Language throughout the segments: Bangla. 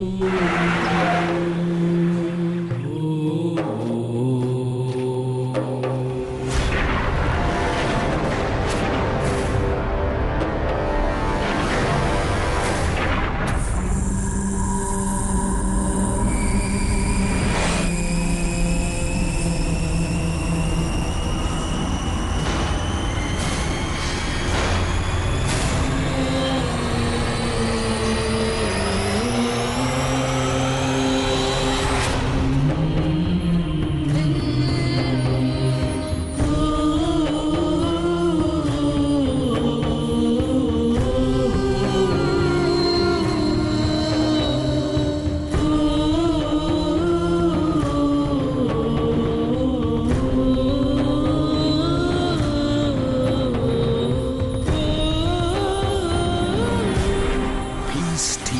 Oh.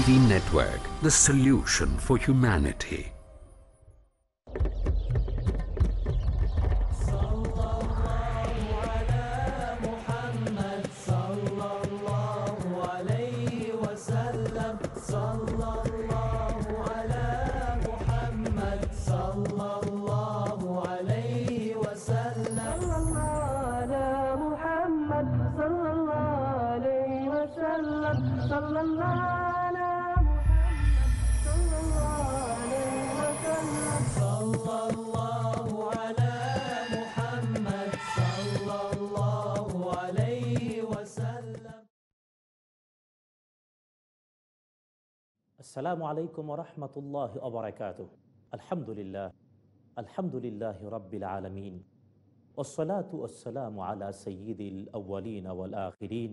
TV Network, the solution for humanity. আসসালামু আলাইকুম রহমতুল্লাহ অবরাকাত আলহামদুলিল্লাহ আলহামদুলিল্লাহ রব্বিল আলমিন ওসলাতু আসসালামু আলা সঈদুল আউ্বালিন ওয়াল আখিরিন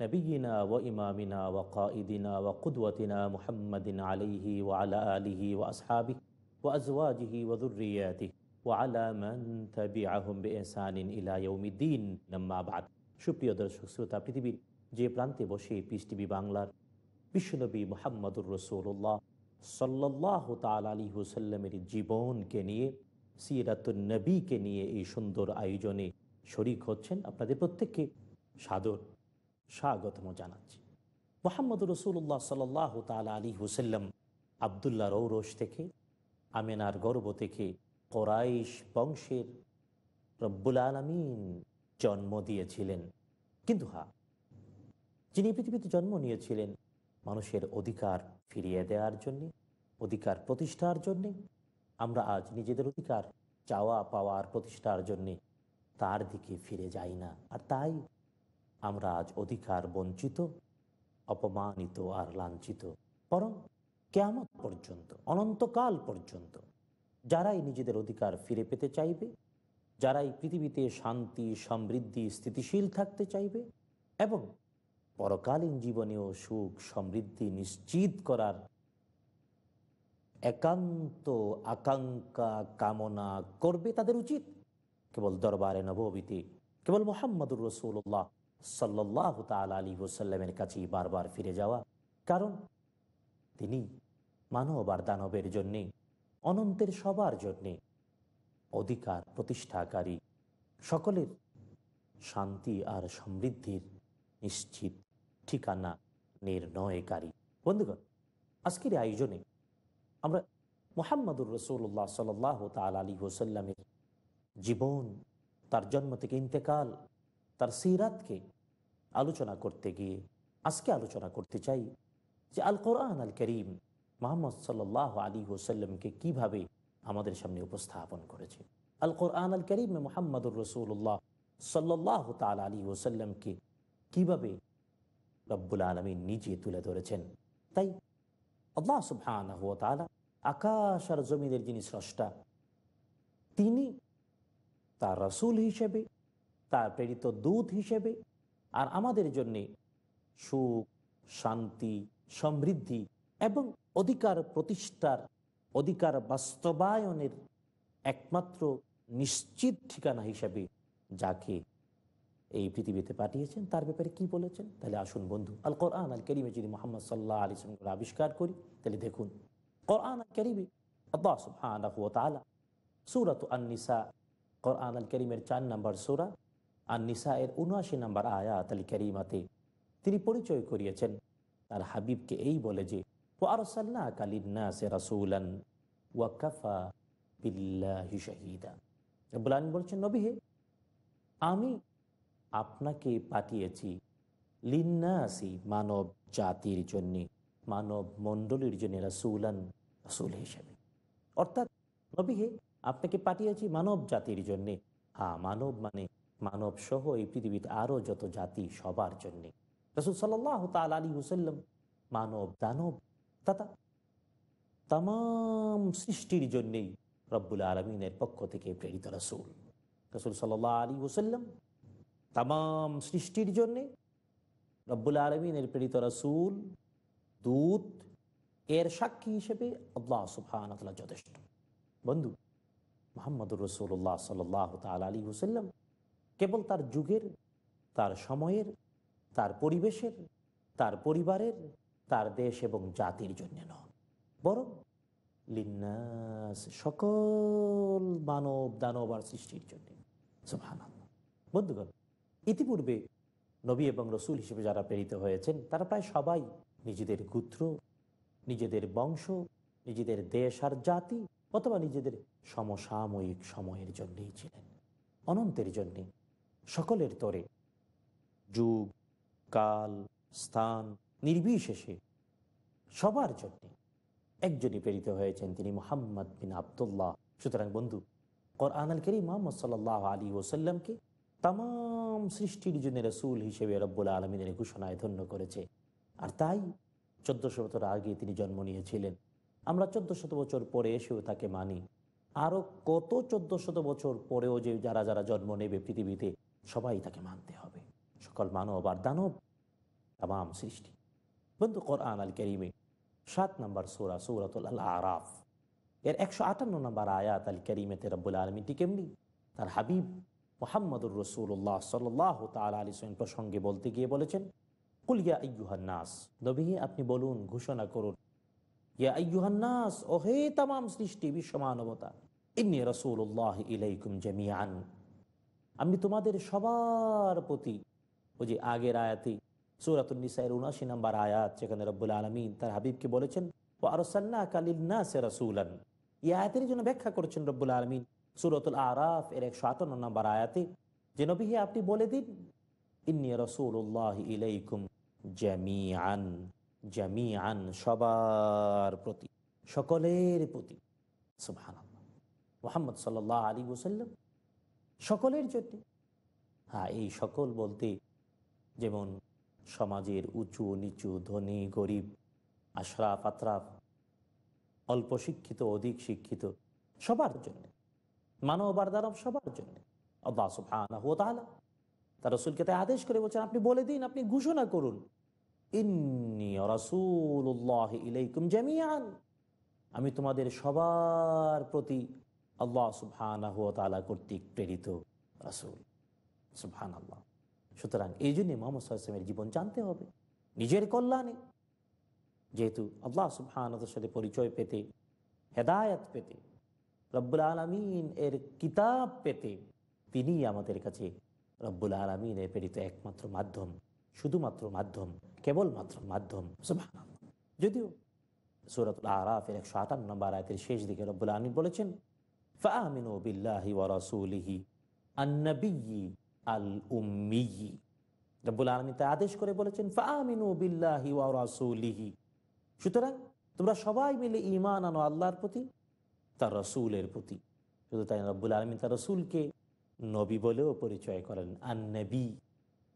নবীনা ও ইমামিনা ও কাঈদিনা ও কুদওয়াতিনা মুহাম্মদিন আলাইহি ও আলা আলিহি ও আসহাবি ও আজওয়াজিহি ও যুররিয়াতিহি ও আলা মান তাবিআহুম বিইহসানিন ইলা ইয়াউমিদ্দিন নাম্মা বাদ সুপ্রিয় দর্শক শ্রোতা পৃথিবীর যে প্রান্তে বসে পিস টিভি বাংলার বিশ্বনবী মোহাম্মদুর রসুল্লাহ সাল্লাহ তাল আলী হুসাল্লামের জীবনকে নিয়ে সিরাতুল নবীকে নিয়ে এই সুন্দর আয়োজনে শরিক হচ্ছেন আপনাদের প্রত্যেককে সাদর স্বাগতম জানাচ্ছি। মোহাম্মদ রসুল্লাহ সাল্লাহ তাল আলী হুসাল্লাম আবদুল্লাহ রৌরস থেকে, আমেনার গর্ব থেকে কোরাইশ বংশের রব্বুল আলমিন জন্ম দিয়েছিলেন। কিন্তু হা যিনি পৃথিবীতে জন্ম নিয়েছিলেন মানুষের অধিকার ফিরিয়ে দেওয়ার জন্যে, অধিকার প্রতিষ্ঠার জন্যে, আমরা আজ নিজেদের অধিকার চাওয়া পাওয়ার প্রতিষ্ঠার জন্যে তার দিকে ফিরে যাই না। আর তাই আমরা আজ অধিকার বঞ্চিত, অপমানিত আর লাঞ্ছিত। বরং কেয়ামত পর্যন্ত, অনন্তকাল পর্যন্ত যারাই নিজেদের অধিকার ফিরে পেতে চাইবে, যারাই পৃথিবীতে শান্তি, সমৃদ্ধি, স্থিতিশীল থাকতে চাইবে এবং পরকালীন জীবনেও সুখ, সমৃদ্ধি নিশ্চিত করার একান্ত আকাঙ্ক্ষা, কামনা করবে তাদের উচিত। কেবল দরবারে নবীতে কেবল মোহাম্মদুর রসুল্লাহ সাল্লাহ তাল আলী ওসাল্লামের কাছেই বারবার ফিরে যাওয়া। কারণ তিনি মানব আর দানবের জন্যে, অনন্তের সবার জন্যে অধিকার প্রতিষ্ঠাকারী। সকলের শান্তি আর সমৃদ্ধির নিশ্চিত ঠিকানা নির্ণয়কারী। বন্ধুগণ, আজকের আয়োজনে আমরা মোহাম্মদুর রসুল্লাহ সাল তাল আলী হোসাল্লামের জীবন, তার জন্ম থেকে ইন্তেকাল, তার সিরাতকে আলোচনা করতে গিয়ে, আজকে আলোচনা করতে চাই যে আল কোরআন আল করিম মোহাম্মদ সাল্লাহ আলী হোসাল্লামকে কীভাবে আমাদের সামনে উপস্থাপন করেছে। আল কোরআন আল করিম মোহাম্মদুর রসুল্লাহ সাল্লাহ তাল আলী ওসাল্লামকে কীভাবে রব্বুল আলমী নিজে তুলে ধরেছেন। তাই আল্লাহ সুবহান আকাশ আর জমিনের যিনি স্রষ্টা, তিনি তার রসুল হিসেবে, তার প্রেরিত দূত হিসেবে আর আমাদের জন্যে সুখ, শান্তি, সমৃদ্ধি এবং অধিকার প্রতিষ্ঠার অধিকার বাস্তবায়নের একমাত্র নিশ্চিত ঠিকানা হিসেবে যাকে এই পৃথিবীতে পাঠিয়েছেন, তার ব্যাপারে কি বলেছেন? তাহলে আসুন বন্ধু, আল কোরআন আল করিমে যদি মোহাম্মদ সাল্লাহ আলী সাল্লামকে আবিষ্কার করি, তাহলে দেখুন, কোরআন আল করিমে আল্লাহ তাআলা আন-নিসা, কোরআন আল করিমের চার নম্বর সূরা, আন-নিসা এর উনআশি নম্বর আয়াত আল করিমাতে তিনি পরিচয় করিয়েছেন। তার হাবিবকে এই বলে যে ও আরসাল্লাহ কালিন্নাসে রাসুলান ওয়াকাফা বিল্লাহি শাহিদা। বলছেন, নবী আমি আপনাকে পাঠিয়েছি। লিন্নাসি মানব জাতির জন্য, মানব মণ্ডলীর জন্য, রাসুলান, রাসুল হিসেবে। অর্থাৎ নবী হে আপনাকে পাঠিয়েছি মানব জাতির জন্যে। হ্যাঁ মানব মানে মানব সহ এই পৃথিবীতে আরও যত জাতি সবার জন্যে। রসুল সাল্লাহ তাল আলী হুসাল্লাম মানব, দানব তথা তাম সৃষ্টির জন্যেই রব্বুল আলমিনের পক্ষ থেকে প্রেরিত রসুল। রসুল সাল্লাহ আলী হুসাল্লাম তাম সৃষ্টির জন্যে রব্বুল আলমিনের প্রেরিত রসুল, দূত, এর সাক্ষী হিসেবে আল্লাহ সুবহান যথেষ্ট। বন্ধু, মোহাম্মদুর রসুল্লাহ সাল্লাহ তাল আলী হুসাল্লাম কেবল তার যুগের, তার সময়ের, তার পরিবেশের, তার পরিবারের, তার দেশ এবং জাতির জন্য নন বরং লিন্নাস সকল মানব দানব আর সৃষ্টির জন্য। বন্ধুগণ ইতিপূর্বে নবী এবং রসুল হিসেবে যারা প্রেরিত হয়েছেন, তারা প্রায় সবাই নিজেদের গুত্র, নিজেদের বংশ, নিজেদের দেশ আর জাতি অথবা নিজেদের সমসাময়িক সময়ের জন্যেই ছিলেন। অনন্তের জন্যে, সকলের তরে, যুগ, কাল, স্থান, নির্বিশেষে সবার জন্য একজনই প্রেরিত হয়েছেন তিনি মোহাম্মদ বিন আবদুল্লাহ। সুতরাং বন্ধু কর আনাল করিম মোহাম্মদ সাল্লাহ আলী ওসাল্লামকে তাম সৃষ্টির জন্য রসুল হিসেবে রব্বুল আলমিনের ঘোষণায় ধন্য করেছে। আর তাই চোদ্দশো বছর আগে তিনি জন্ম নিয়েছিলেন। আমরা চোদ্দ শত বছর পরে এসেও তাকে মানি। আরও কত চোদ্দ শত বছর পরেও যে যারা যারা জন্ম নেবে পৃথিবীতে, সবাই তাকে মানতে হবে। সকল মানব আর দানব তাম সৃষ্টি। বন্ধু, কোরআন আল করিমে সাত নম্বর সোরা, সৌরাতুল আল আরাফ। এর একশো আটান্ন নম্বর আয়াত আল করিমেতে রব্বুল আলমীটি কেমনি তার হাবিব মোহাম্মদুর রসুল্লাহ সাল্লাহ তাল আলী সোয়েন প্রসঙ্গে বলতে গিয়ে বলেছেন কুলিয়া আইয়ুহান নাস নবী আপনি বলুন, ঘোষণা করুন। ইয়া আইয়ুহান্নাস ও হে তাম সৃষ্টি, বিশ্ব মানবতা, ইন্নি রসুল্লাহ ইলাইকুম জামিয়ান আমি তোমাদের সবার প্রতি ওই যে আগের আয়াতে সুরাতুন্নিসাইয়ের উনাশি নাম্বার আয়াত, যেখানে রব্বুল আলমিন তার হাবিবকে বলেছেন ও আরসাল্লাহ কালিল্না সে রসুলান এই আয়াতের জন্য ব্যাখ্যা করেছেন রব্বুল আলমিন। সুরতুল আরাফ এর একশো আটান্ন নাম্বার আয়াতে যে নবীহে আপনি বলে দিন সবার প্রতি, সকলের প্রতি। মোহাম্মদ সকলের জন্য। হ্যাঁ এই সকল বলতে যেমন সমাজের উঁচু, নিচু, ধনী, গরিব, আশরাফ, আতরাফ, অল্প শিক্ষিত, অধিক শিক্ষিত, সবার জন্য। মানব আর সবার জন্য। আল্লাহ সুবহানাহু ওয়া তাআলা তার রসুলকে তাই আদেশ করে বলছেন, আপনি বলে দিন, আপনি ঘোষণা করুন। ইলাইকুম জামিয়ান আমি তোমাদের সবার প্রতি আল্লাহ তাআলা কর্তৃক প্রেরিত রাসূল। সুবহানাল্লাহ। সুতরাং এই জন্যে মোহাম্মদ সাল্লামের জীবন জানতে হবে, নিজের কল্যাণে। যেহেতু আল্লাহ সুবহানদের সাথে পরিচয় পেতে, হেদায়ত পেতে রব্বুল আলমিন এর কিতাব পেতে তিনি আমাদের কাছে রব্বুল আলমিনের প্রেরিত একমাত্র মাধ্যম, শুধুমাত্র মাধ্যম, কেবলমাত্র মাধ্যম। যদিও সুরত আরাফের একশো আটান্ন নম্বর আয়তের শেষ দিকে রব্বুল আলমিন বলেছেন ফামিনু বিল্লাহি ওয়া রাসূলিহি আন্নাবিয়্যি আল উম্মিয়্যি রব্বুল আদেশ করে বলেছেন সুতরাং তোমরা সবাই মিলে ঈমান আনো আল্লাহর প্রতি তার রসুলের প্রতি। শুধু তাই রব্বুল আলমী তার রসুলকে নবী বলেও পরিচয় করেন। আন্নবী,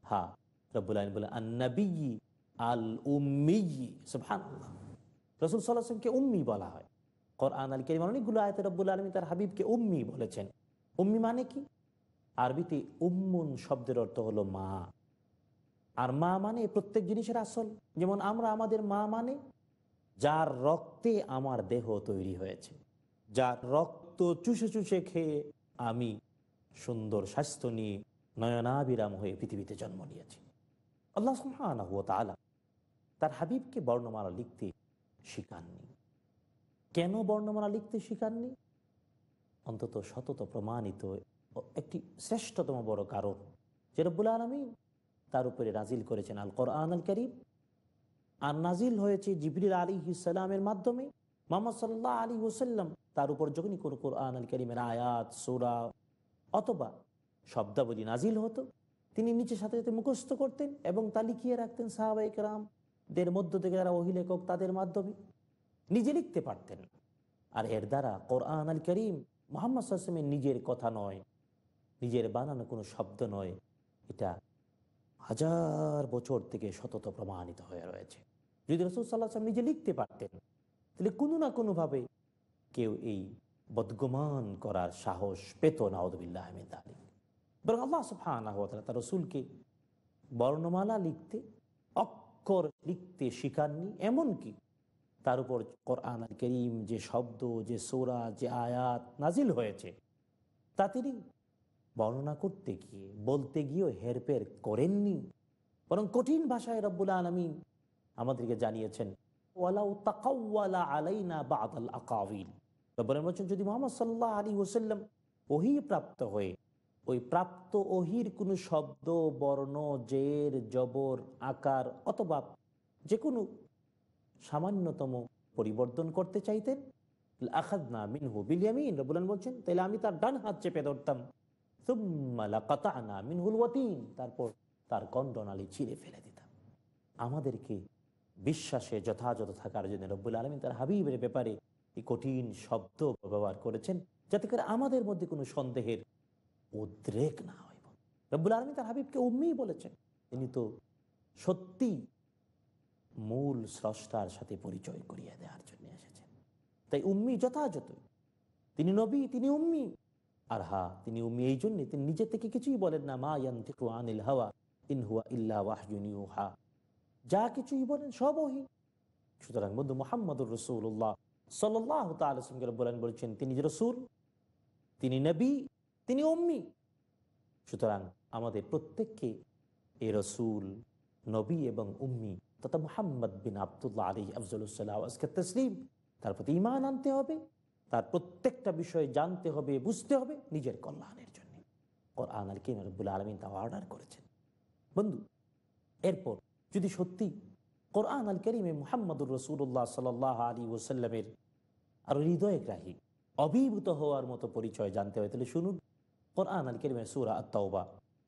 হা, রব্বুল আলম বলেন, আন্নবী আল উম্মি রসুল সাল্লাহামকে উম্মি বলা হয়। কোরআন আল কেরিম অনেকগুলো আয়তে রব্বুল আলমী তার হাবিবকে উম্মি বলেছেন। উম্মি মানে কি? আরবিতে উম্মুন শব্দের অর্থ হলো মা। আর মা মানে প্রত্যেক জিনিসের আসল। যেমন আমরা আমাদের মা মানে যার রক্তে আমার দেহ তৈরি হয়েছে। যার রক্ত চুষে চুষে খেয়ে আমি সুন্দর স্বাস্থ্য নিয়ে নয়নাবিরাম হয়ে পৃথিবীতে জন্ম নিয়েছি। আল্লাহ তালা তার হাবিবকে বর্ণমালা লিখতে শিখাননি। কেন বর্ণমালা লিখতে শিখাননি? অন্তত শতত প্রমাণিত একটি শ্রেষ্ঠতম বড় কারণ যে রব্বুল আলমী তার উপরে নাজিল করেছেন আল কোরআন আল করিম। আর নাজিল হয়েছে জিবরিল আলী ইসালামের মাধ্যমে। মোহাম্মদ সাল্লাহ আলী ওসাল্লাম তার উপর যখনই কোনো কোরআন আল করিমের আয়াত, সোরা অথবা শব্দাবলী নাজিল হতো, তিনি নিচে সাথে সাথে মুখস্থ করতেন এবং তা লিখিয়ে রাখতেন সাহাবাইক রামদের মধ্য থেকে যারা অহিলেখক তাদের মাধ্যমে। নিজে লিখতে পারতেন। আর এর দ্বারা কোরআন আল করিম মোহাম্মদ সাল্লামের নিজের কথা নয়, নিজের বানানো কোনো শব্দ নয়, এটা হাজার বছর থেকে সতত প্রমাণিত হয়ে রয়েছে। যদি রসুল সাল্লাহ নিজে লিখতে পারতেন, তাহলে কোনো না কোনোভাবে কেউ এই বদগমান করার সাহস পেত না উদবিল্লাহ আহমেদ আলী বরং আল্লাহ সুফান তার রসুলকে বর্ণমালা লিখতে, অক্ষর লিখতে শিখাননি, এমনকি তার উপর কোরআন করিম যে শব্দ, যে সোরা, যে আয়াত নাজিল হয়েছে, তা তিনি বর্ণনা করতে গিয়ে, বলতে গিয়েও হেরপের করেননি। বরং কঠিন ভাষায় রব্বুল আলমী আমাদেরকে জানিয়েছেন, ওয়ালাউ তাকাওয়ালা আলাইনা বাদাল আকাবিল। রব্বুল বলছেন, যদি মোহাম্মদ সাল্লাহ আলী ওসাল্লাম ওহি প্রাপ্ত হয়ে, ওই প্রাপ্ত ওহির কোনো শব্দ, বর্ণ, জের, জবর, আকার অথবা যে কোনো সামান্যতম পরিবর্তন করতে চাইতেন আখাদ না মিনহু বিলিয়ামিন রবুলান বলছেন, তাহলে আমি তার ডান হাত চেপে ধরতাম। তারপর তার কণ্ডনালী ছিঁড়ে ফেলে দিতাম। আমাদেরকে বিশ্বাসে যথাযথ থাকার জন্য রব্বুল আলমী তার হাবিবের ব্যাপারে এই কঠিন শব্দ ব্যবহার করেছেন যাতে করে আমাদের মধ্যে কোনো সন্দেহের উদ্রেক না হয়। রব্বুল আলমী তার হাবিবকে উম্মি বলেছেন। তিনি তো সত্যি মূল স্রষ্টার সাথে পরিচয় করিয়ে দেওয়ার জন্য এসেছেন। তাই উম্মি যথাযথ। তিনি নবী, তিনি উম্মি। আর হা, তিনি উম্মি এই জন্যে, তিনি নিজে থেকে কিছুই বলেন না, মা আনিল হাওয়া ইনহুয়া ইল্লা ওয়াহজুনিউহা যা কিছুই বলেন সব ওহি। সুতরাং বন্ধু, মোহাম্মদুর রসুল্লাহ সাল্লাহ তালকে বলেন, বলছেন, তিনি রসুল, তিনি নবী, তিনি উম্মি। সুতরাং আমাদের প্রত্যেককে এ রসুল, নবী এবং উম্মি, তথা মোহাম্মদ বিন আবদুল্লাহ আলী আফজলুসাল্লাহ আজকে তসলিম, তার প্রতি ইমান আনতে হবে, তার প্রত্যেকটা বিষয় জানতে হবে, বুঝতে হবে, নিজের কল্যাণের জন্য। কোরআন রব্বুল আলমিন তা অর্ডার করেছেন। বন্ধু, এরপর যদি সত্যি কোরআন আল করিমে মোহাম্মদুর রসুল্লাহ সাল আলী ওসাল্লামের আরও হৃদয়গ্রাহী, অভিভূত হওয়ার মতো পরিচয় জানতে হয়। তাহলে শুনুন, কোরআন আল করিমের সুরা আত্মাওবা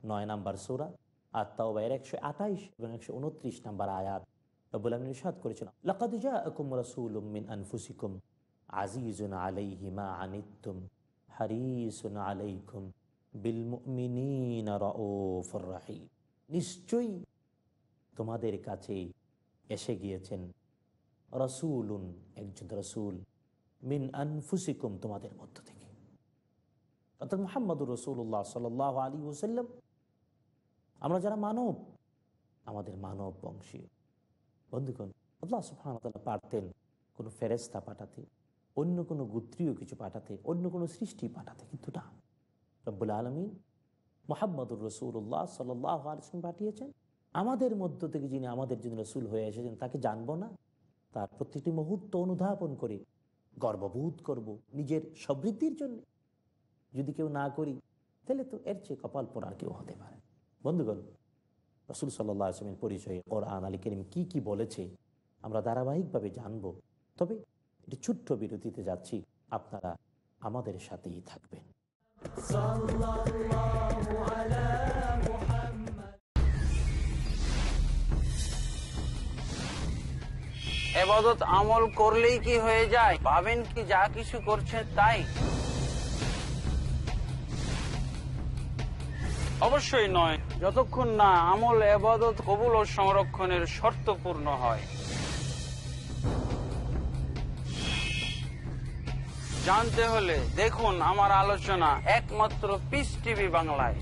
নয় নাম্বার সুরা আত্মাওবা এর একশো আঠাইশ এবং একশো উনত্রিশ নাম্বার আয়াত রব্বুল আলমিন ইরশাদ করেছেন। লাকাদ জাআকুম রাসূলুম মিন আনফুসিকুম আজিজুন আলাইহি মা আনিতুম হারিসুন আলাইকুম বিল মুমিনিনা রাউফুর রাহিম। নিশ্চয়ই তোমাদের কাছে এসে গিয়েছেন। রসুলুন, একজন রসুল, মিন আনফুসিকুম, তোমাদের মধ্য থেকে। অর্থাৎ মোহাম্মদুর রসুল্লাহ সাল আলী ওসাল্লাম আমরা যারা মানব, আমাদের মানব বংশীয় বন্ধুগণ, আল্লাহ সুফানতাল্লাহ পারতেন কোনো ফেরেস্তা পাঠাতে, অন্য কোনো গুত্রীয় কিছু পাঠাতে, অন্য কোনো সৃষ্টি পাঠাতে, কিন্তু না। রব্বুল আলমী মোহাম্মদুর রসুল্লাহ সাল্লাহ আলসিম পাঠিয়েছেন। আমাদের মধ্য থেকে যিনি আমাদের জন্য রসুল হয়ে এসেছেন, তাকে জানব না? তার প্রত্যেকটি মুহূর্ত অনুধাবন করে, গর্ববোধ করব নিজের সমৃদ্ধির জন্য। যদি কেউ না করি, তাহলে তো এর চেয়ে কপাল পড়ার কেউ হতে পারে বন্ধুগণ, রসুল সাল্লাহ আসলামের পরিচয়ে কোরআন আলী করিম কি কি বলেছে, আমরা ধারাবাহিকভাবে জানব। তবে একটি ছোট্ট বিরতিতে যাচ্ছি, আপনারা আমাদের সাথেই থাকবেন। এবাদত আমল করলেই কি হয়ে যায়? ভাবেন কি যা কিছু করছেন তাই? অবশ্যই নয়। যতক্ষণ না আমল, এবাদত, কবুল ও সংরক্ষণের শর্ত পূর্ণ হয়। জানতে হলে দেখুন আমার আলোচনা একমাত্র পিস টিভি বাংলায়।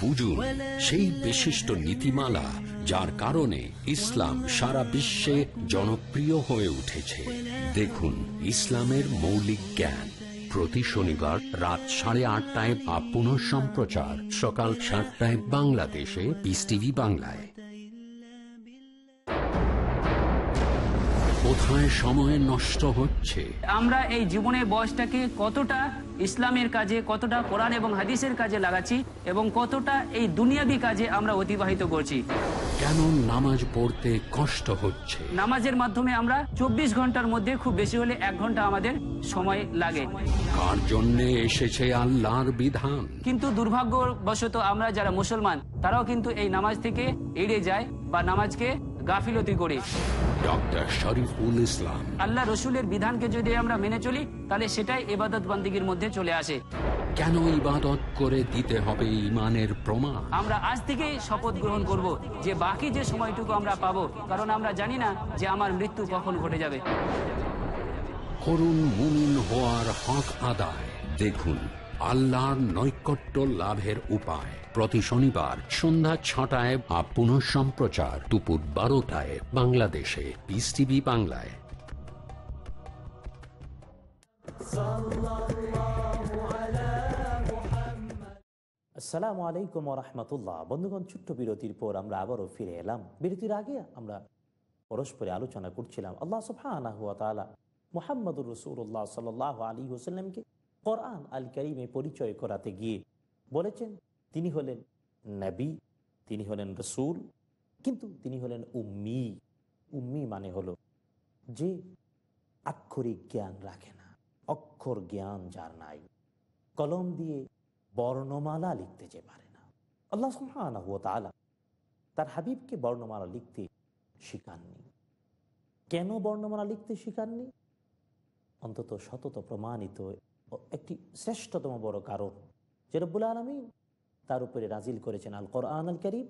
বুঝুন সেই বিশিষ্ট নীতিমালা যার কারণে ইসলাম সারা বিশ্বে জনপ্রিয় হয়ে উঠেছে। দেখুন ইসলামের মৌলিক জ্ঞান। প্রতি শনিবার রাত সাড়ে আটটায় বা পুনঃ সম্প্রচার। সকাল সাতটায় বাংলাদেশে পিস টিভি বাংলায়। কোথায় সময় নষ্ট হচ্ছে? আমরা এই জীবনের বয়সটাকে কতটা ইসলামের কাজে কতটা কোরআন এবং হাদিসের কাজে লাগাচ্ছি এবং কতটা এই দুনিয়াবি কাজে আমরা অতিবাহিত করছি। কেন নামাজ পড়তে কষ্ট হচ্ছে? নামাজের মাধ্যমে আমরা চব্বিশ ঘণ্টার মধ্যে খুব বেশি হলে এক ঘণ্টা আমাদের সময় লাগে। কার জন্য এসেছে আল্লাহর বিধান? কিন্তু দুর্ভাগ্যবশত আমরা যারা মুসলমান তারাও কিন্তু এই নামাজ থেকে এড়ে যায় বা নামাজকে গাফিলতি করি। ডক্টর শরীফুল ইসলাম আল্লাহ রসুলের বিধানকে যদি আমরা মেনে চলি তাহলে সেটাই এবাদত বান্দিগির মধ্যে চলে আসে। কেন ইবাদত করে দিতে হবে ইমানের প্রমাণ? আমরা আজ থেকেই শপথ গ্রহণ করব যে বাকি যে সময়টুকু আমরা পাবো কারণ আমরা জানি না যে আমার মৃত্যু কখন ঘটে যাবে। করুন মুমিন হওয়ার হক আদায়। দেখুন আল্লাহর নৈকট্য লাভের উপায়। প্রতি শনিবার সন্ধ্যা ছটায় বা পুনঃ সম্প্রচার দুপুর বারোটায় বাংলাদেশে। পিস টিভি বাংলায়। আসসালামু আলাইকুম রহমতুল্লাহ বন্ধুগণ, ছোট্ট বিরতির পর আমরা আবারও ফিরে এলাম। বিরতির আগে আমরা পরস্পরে আলোচনা করছিলাম। আল্লাহ সুবহানাহু ওয়া তাআলা মুহাম্মদুর রসুল্লাহ সাল আলী হোসাল্লামকে কোরআন আল করিমে পরিচয় করাতে গিয়ে বলেছেন, তিনি হলেন নবী, তিনি হলেন রসুল, কিন্তু তিনি হলেন উম্মি। উম্মি মানে হলো যে আক্ষরিক জ্ঞান রাখে না, অক্ষর জ্ঞান যার নাই। কলম দিয়ে বর্ণমালা লিখতে যে পারে না। আল্লাহ তাআলা তার হাবিবকে বর্ণমালা লিখতে শিখাননি। কেন বর্ণমালা লিখতে শিখাননি? অন্তত শতত প্রমাণিত একটি শ্রেষ্ঠতম বড় কারণ যে রব্বুল আলমী তার উপরে নাজিল করেছেন আল কোরআন আল করিম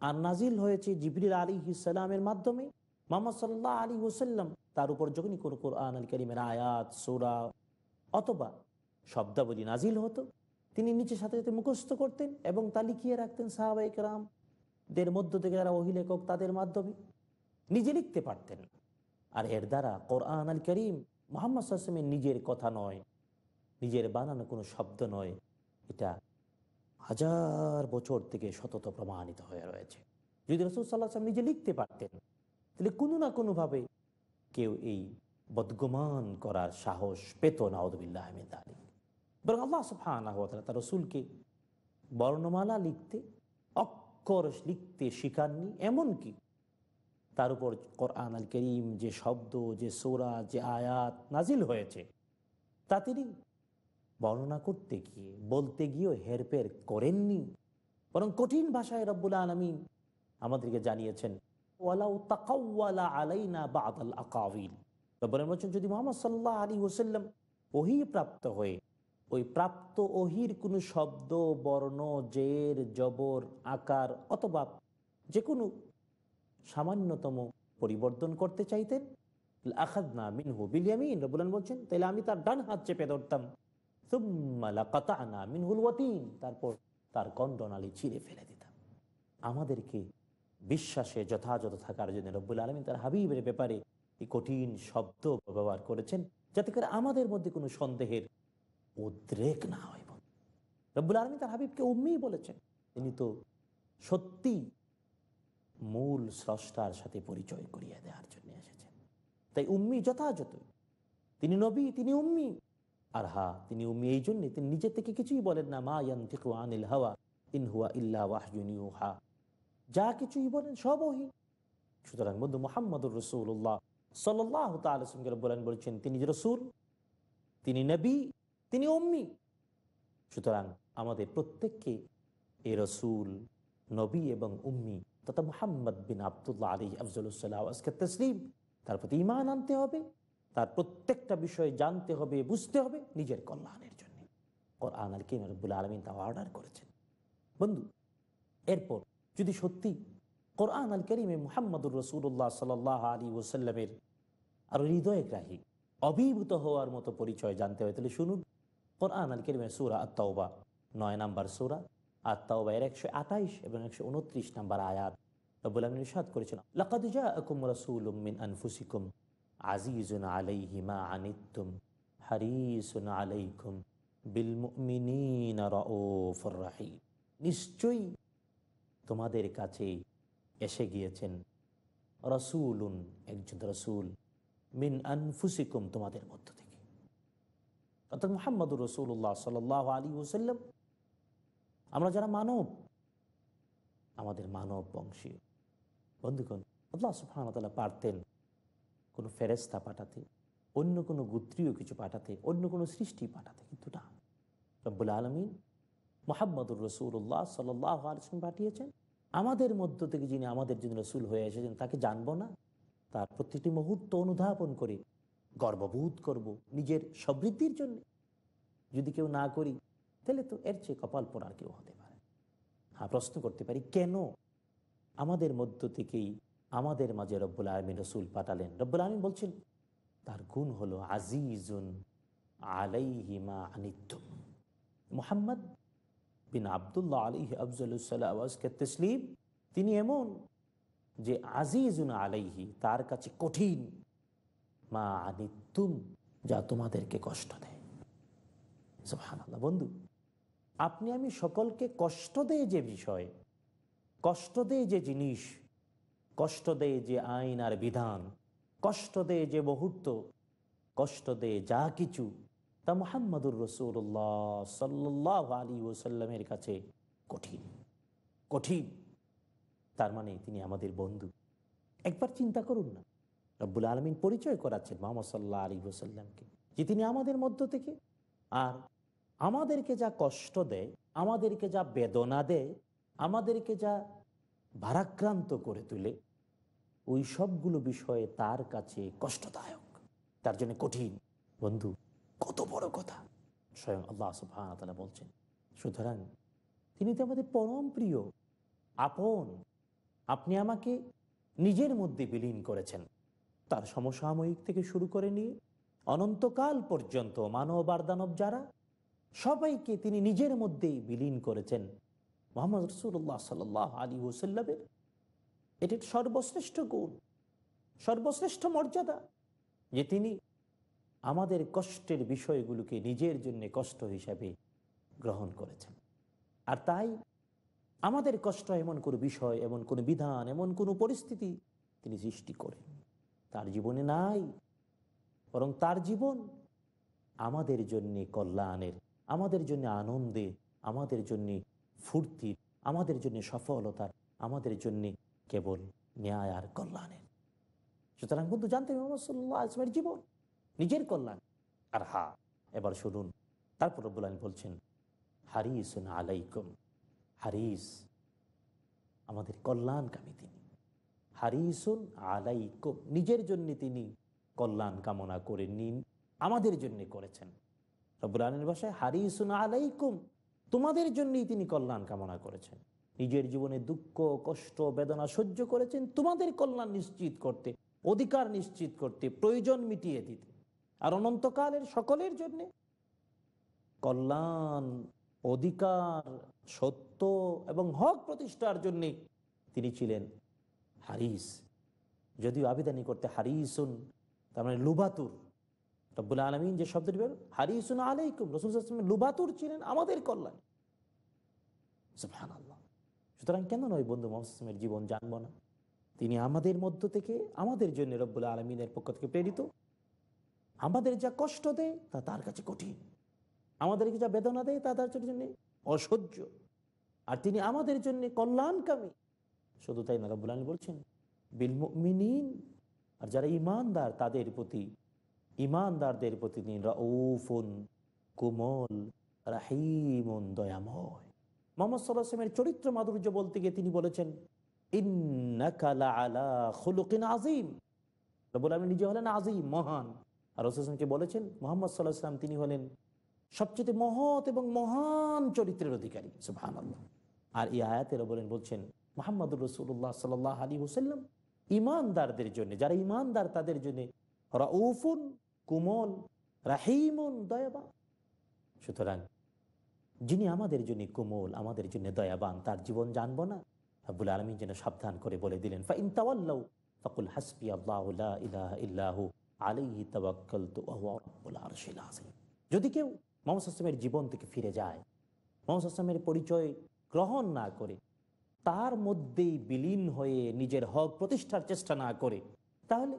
আর নাজিল হয়েছে জিবরিল আলী ইসালামের মাধ্যমে। মোহাম্মদ সাল্লাহ আলী ওসাল্লাম তার উপর যখনই কোনো কোরআন আল করিমের আয়াত, সোরা অথবা শব্দাবলী নাজিল হতো, তিনি নিচে সাথে সাথে মুখস্থ করতেন এবং তা লিখিয়ে রাখতেন সাহাবাই রাম দের মধ্য থেকে যারা অহিলেখক তাদের মাধ্যমে। নিজে লিখতে পারতেন আর এর দ্বারা কোরআন আল করিম মোহাম্মদ সাল্লামের নিজের কথা নয়, নিজের বানানো কোনো শব্দ নয়, এটা হাজার বছর থেকে সতত প্রমাণিত হয়ে রয়েছে। যদি রসুল সাল্লাহ আসলাম নিজে লিখতে পারতেন, তাহলে কোনো না কোনোভাবে কেউ এই বদগমান করার সাহস পেত না উদবিল্লাহ আহমেদ আলী বরং আল্লাহ সুফানা তার রসুলকে বর্ণমালা লিখতে, অক্ষর লিখতে শিখাননি, এমনকি তার উপর কোরআন আল করিম যে শব্দ, যে সোরা, যে আয়াত নাজিল হয়েছে, তা তিনি বর্ণনা করতে গিয়ে, বলতে গিয়েও হেরফের করেননি। বরং কঠিন ভাষায় রব্বুল আলমী আমাদেরকে জানিয়েছেন যদি মোহাম্মদ সাল্লাহ আলী ওসাল্লাম ওহি প্রাপ্ত হয়ে, ওই প্রাপ্ত ওহির কোনো শব্দ, বর্ণ, জের, জবর, আকার অথবা যে কোনো সামান্যতম পরিবর্তন করতে চাইতেন। আখাদ না মিনহু বিলিয়ামিন রবুলান বলছেন তাহলে আমি তার ডান হাত চেপে ধরতাম। তারপর তার কণ্ডনালী চিরে ফেলে দিতাম। আমাদেরকে বিশ্বাসে যথাযথ থাকার জন্য রব্বুল আলমী তার হাবিবের ব্যাপারে এই কঠিন শব্দ ব্যবহার করেছেন, যাতে করে আমাদের মধ্যে কোনো সন্দেহের উদ্রেক না হয়। রব্বুল আলমী তার হাবিবকে উম্মি বলেছেন। তিনি তো সত্যি মূল স্রষ্টার সাথে পরিচয় করিয়ে দেওয়ার জন্য এসেছেন। তাই উম্মি যথাযথ। তিনি নবী, তিনি উম্মি। আর হা, তিনি উম্মি এই জন্যে, তিনি নিজের থেকে কিছুই বলেন না, মা আনিল হাওয়া ইনহুয়া ইল্লা ওয়াহা যা কিছুই বলেন সব ওহি। সুতরাং বন্ধু, মোহাম্মদুর রসুল্লাহ সাল্লাহ তালকে বলেন বলছেন, তিনি রসুল, তিনি নবী, তিনি উম্মি। সুতরাং আমাদের প্রত্যেককে এ রসুল, নবী এবং উম্মি তথা মোহাম্মদ বিন আবদুল্লাহ আলী আফজলুসাল্লাহ তসলিম তার প্রতি ইমান আনতে হবে, তার প্রত্যেকটা বিষয় জানতে হবে, বুঝতে হবে নিজের কল্যাণের জন্য। কোরআন আল কিম রব্বুল আলমিন তা অর্ডার করেছেন। বন্ধু, এরপর যদি সত্যি কোরআন আল করিমে মোহাম্মদুর রসুল্লাহ সাল আলী ওসাল্লামের আরও হৃদয়গ্রাহী, অভিভূত হওয়ার মতো পরিচয় জানতে হয়, তাহলে শুনুন। কোরআন আল করিমের সুরা আত্মাওবা নয় নাম্বার সুরা আত্মাওবা এর একশো আঠাইশ এবং একশো উনত্রিশ নাম্বার আয়াত। রব্বুল আলমিন ইরশাদ করেছেন, লাকাদ জাআকুম রাসূলুম আনফুসিকুম আজিজুন আলাইহি মা আনিতুম হারিসুন আলাইকুম বিল মুমিনিনা নিশ্চয়ই তোমাদের কাছে এসে গিয়েছেন রসুলুন, একজন রসুল মিন আনফুসিকুম তোমাদের মধ্য থেকে। অর্থাৎ মোহাম্মদুর রসুল্লাহ সাল আলী ওসাল্লাম আমরা যারা মানব, আমাদের মানব বংশীয় বন্ধুগণ, আল্লাহ পারতেন কোনো ফেরেস্তা পাঠাতে, অন্য কোনো গোত্রীয় কিছু পাঠাতে, অন্য কোনো সৃষ্টি পাঠাতে, কিন্তু না। রব্বুল আলমিন মোহাম্মদুর রসুল্লাহ সাল্লাহ আলসিন পাঠিয়েছেন। আমাদের মধ্য থেকে যিনি আমাদের জন্য রসুল হয়ে এসেছেন, তাকে জানব না। তার প্রতিটি মুহূর্ত অনুধাবন করে, গর্ববোধ করব নিজের সমৃদ্ধির জন্য। যদি কেউ না করি তাহলে তো এর চেয়ে কপাল পড়ার কেউ হতে পারে হ্যাঁ প্রশ্ন করতে পারি, কেন আমাদের মধ্য থেকেই আমাদের মাঝে রব্বুল আলমিন রসুল পাঠালেন? রব্বুল আলমিন বলছেন, তার গুণ হলো আজিজুন আলাইহিমা আনিত্যম মোহাম্মদ বিন আবদুল্লাহ আলী আফজলুসাল্লাহকে তসলিম, তিনি এমন যে আজিজুন আলাইহি, তার কাছে কঠিন মা আনিতুম, যা তোমাদেরকে কষ্ট দেয়। বন্ধু আপনি, আমি সকলকে কষ্ট দেয় যে বিষয়, কষ্ট দেয় যে জিনিস, কষ্ট দেয় যে আইন আর বিধান, কষ্ট দেয় যে মুহূর্ত, কষ্ট দেয় যা কিছু, তা মোহাম্মদুর রসুল্লাহ সাল্লাহ আলী ওসাল্লামের কাছে কঠিন কঠিন। তার মানে তিনি আমাদের বন্ধু। একবার চিন্তা করুন না, রব্বুল আলমিন পরিচয় করাচ্ছেন মোহাম্মদ সাল্লাহ আলী ওসাল্লামকে যে তিনি আমাদের মধ্য থেকে। আর আমাদেরকে যা কষ্ট দেয়, আমাদেরকে যা বেদনা দেয়, আমাদেরকে যা ভারাক্রান্ত করে তুলে, ওই সবগুলো বিষয়ে তার কাছে কষ্টদায়ক। তার জন্য কঠিন। বন্ধু, কত বড় কথা। স্বয়ং আল্লাহ সুবাহ বলছেন, সুতরাং তিনি তো আমাদের পরম প্রিয়, আপন। আপনি আমাকে নিজের মধ্যে বিলীন করেছেন। তার সমসাময়িক থেকে শুরু করে নিয়ে অনন্তকাল পর্যন্ত মানব আর দানব যারা সবাইকে তিনি নিজের মধ্যেই বিলীন করেছেন। মোহাম্মদ রসুল্লাহ সাল আলী ওসাল্লামের এটি সর্বশ্রেষ্ঠ গুণ, সর্বশ্রেষ্ঠ মর্যাদা যে তিনি আমাদের কষ্টের বিষয়গুলোকে নিজের জন্য কষ্ট হিসাবে গ্রহণ করেছেন। আর তাই আমাদের কষ্ট এমন কোনো বিষয়, এমন কোনো বিধান, এমন কোনো পরিস্থিতি তিনি সৃষ্টি করেন। তার জীবনে নাই, বরং তার জীবন আমাদের জন্যে কল্যাণের আমাদের জন্য আনন্দে, আমাদের জন্য ফুর্তির আমাদের জন্য সফলতার আমাদের জন্যে কেবল ন্যায় আর কল্যাণের। সুতরাং বন্ধু, জানতে মোহাম্মদ সাল্লাহ আসলামের জীবন, নিজের কল্যাণ। আর হা, এবার শুনুন। তারপর রব্বুল বলছেন হারিস আলাইকুম, হারিস আমাদের কল্যাণকামী তিনি। হারিসুন আলাইকুম, নিজের জন্য তিনি কল্যাণ কামনা করে নিন, আমাদের জন্য করেছেন। রব্বুল ভাষায় হারিসুন আলাইকুম। তোমাদের জন্যই তিনি কল্যাণ কামনা করেছেন। নিজের জীবনে দুঃখ, কষ্ট, বেদনা সহ্য করেছেন, তোমাদের কল্যাণ নিশ্চিত করতে, অধিকার নিশ্চিত করতে, প্রয়োজন মিটিয়ে দিতে। আর অনন্তকালের সকলের জন্য কল্যাণ, অধিকার, সত্য এবং হক প্রতিষ্ঠার জন্যে তিনি ছিলেন হারিস। যদিও আবেদানি করতে হারিসুন, তার মানে লুবাতুর। রব্বুল আলমিন যে শব্দটি বের হারিসুন আলাইকুম, রসুল লুবাতুর ছিলেন আমাদের কল্যাণ। আল্লাহ সুতরাং কেন নয় বন্ধু মোহাম্মদের জীবন জানব না? তিনি আমাদের মধ্য থেকে আমাদের জন্য রব্বুল আলমিনের পক্ষ থেকে প্রেরিত। আমাদের যা কষ্ট দেয়, তা তার কাছে কঠিন। আমাদেরকে যা বেদনা দেয়, তা তার জন্য অসহ্য। আর তিনি আমাদের জন্য কল্যাণকামী। শুধু তাই না, রব্বুল আলমী বলছেন, বিল আর যারা ইমানদার তাদের প্রতি ইমানদারদের প্রতি তিনি রউফুন, কোমল, রাহিমুন, দয়াময়। মোহাম্মদ সাল্লাহামের চরিত্র মাধুর্য বলতে গিয়ে তিনি বলেছেন আজিম রবুল আলম নিজে হলেন আজিম মহান। আর বলেছেন, মোহাম্মদ সাল্লাহ তিনি হলেন সবচেয়ে মহৎ এবং মহান চরিত্রের অধিকারী। সুহান আর এই আয়াতের বলেন বলছেন, মোহাম্মদুর রসুল্লাহ সাল্লাহ আলী হুসাল্লাম ইমানদারদের জন্য, যারা ইমানদার তাদের জন্য রাউফুন কুমল রাহিমুন, দয়াবান। সুতরাং যিনি আমাদের জন্য কোমল, আমাদের জন্য দয়াবান, তার জীবন জানব না। আব্বুল আলমী যেন সাবধান করে বলে দিলেন ফাকুল হাসবি আল্লাহ ইল্লাহু যদি কেউ মোহাম্মদ জীবন থেকে ফিরে যায়, মোহাম্মদ পরিচয় গ্রহণ না করে, তার মধ্যেই বিলীন হয়ে নিজের হক প্রতিষ্ঠার চেষ্টা না করে, তাহলে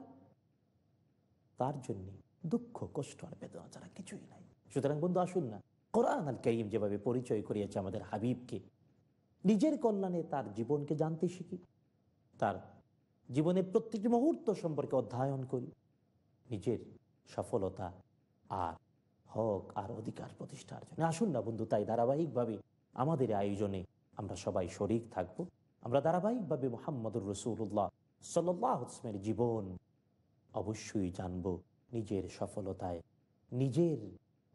তার জন্য দুঃখ, কষ্ট আর বেদনা ছাড়া কিছুই নাই। সুতরাং বন্ধু, আসুন না। কোরআন আল করিম যেভাবে পরিচয় করিয়েছে আমাদের হাবিবকে, নিজের কল্যাণে তার জীবনকে জানতে শিখি, তার জীবনের প্রত্যেকটি মুহূর্ত সম্পর্কে অধ্যয়ন করি, নিজের সফলতা আর হক আর অধিকার প্রতিষ্ঠার জন্য। আসুন না বন্ধু, তাই ধারাবাহিকভাবে আমাদের আয়োজনে আমরা সবাই শরিক থাকব। আমরা ধারাবাহিকভাবে মোহাম্মদুর রসুল্লাহ সাল্লামের জীবন অবশ্যই জানব। নিজের সফলতায়, নিজের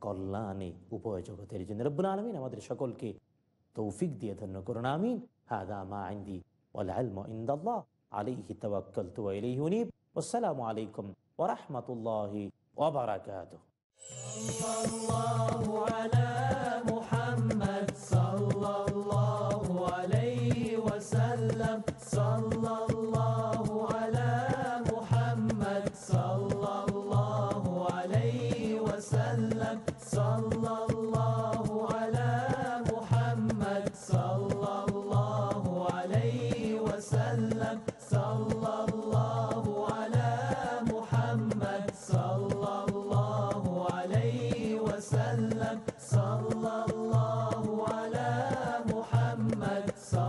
কল্যাণে উভয় জগতের জন্য। রব্বুল আলমিন আমাদের সকলকে তৌফিক দিয়ে ধন্য করুন, আমিন। আসসালামু আলাইকুম ওরহমতুল্লাহি ওবরাকাত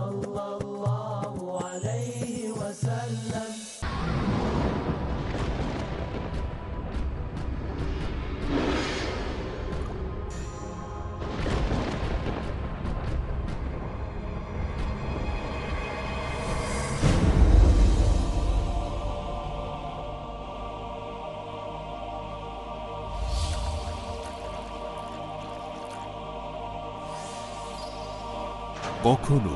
sallallahu aleyhi ve sellem. কখনো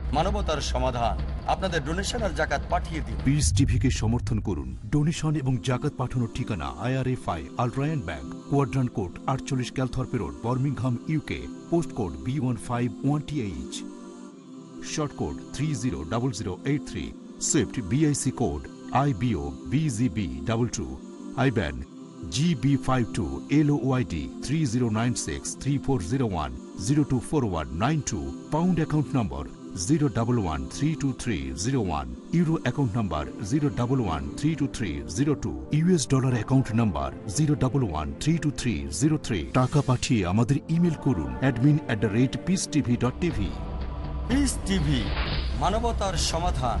মানবতার সমাধান। আপনাদের ডোনেশন আর জাকাত পাঠিয়ে দিন। পিস টিভিকে সমর্থন করুন। ডোনেশন এবং জাকাত পাঠানোর ঠিকানা IRFI Al Rayan bank quadrant court আটচল্লিশ Calthorpe road Birmingham UK post code B one five one TH short code three zero double zero eight three swift BIC code IBO BGB double two IBAN GB five two three zero nine six three four zero one zero two four one nine two pound account number zero double one three two three zero one euro account number zero double one three two three zero two US dollar account number zero double one three two three zero three টাকা পাঠিয়ে আমাদের ইমেল করুন admin at the rate peace TV dot TV peace TV মানবতার সমাধান।